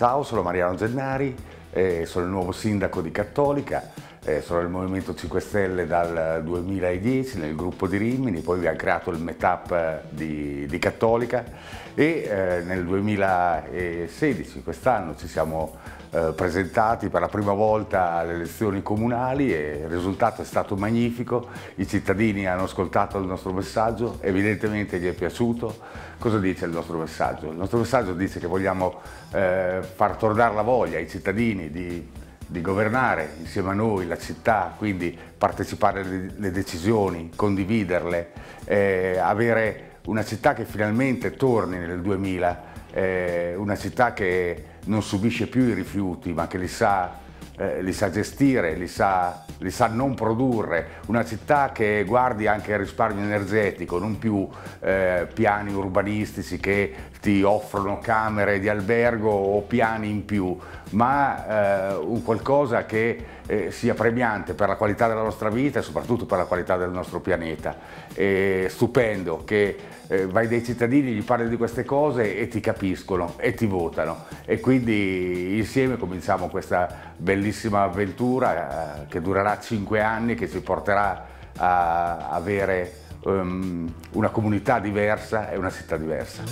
Ciao, sono Mariano Gennari, eh, sono il nuovo sindaco di Cattolica, eh, sono nel Movimento 5 Stelle dal 2010 nel gruppo di Rimini, poi abbiamo creato il Meetup di, di Cattolica e eh, nel 2016, quest'anno, ci siamo eh, presentati per la prima volta alle elezioni comunali e il risultato è stato magnifico, i cittadini hanno ascoltato il nostro messaggio, evidentemente gli è piaciuto. Cosa dice il nostro messaggio? Il nostro messaggio dice che vogliamo eh, far tornare la voglia ai cittadini di, di, governare insieme a noi la città, quindi partecipare alle decisioni, condividerle, eh, avere una città che finalmente torni nel 2000, eh, una città che non subisce più i rifiuti ma che li sa, eh, li sa gestire, li sa, li sa, non produrre, una città che guardi anche al risparmio energetico, non più eh, piani urbanistici che ti offrono camere di albergo o piani in più, ma eh, un qualcosa che eh, sia premiante per la qualità della nostra vita e soprattutto per la qualità del nostro pianeta. È stupendo che eh, vai dai cittadini, gli parli di queste cose e ti capiscono e ti votano e quindi insieme cominciamo questa bellissima avventura eh, che durerà cinque anni, che ci porterà a avere um, una comunità diversa e una città diversa.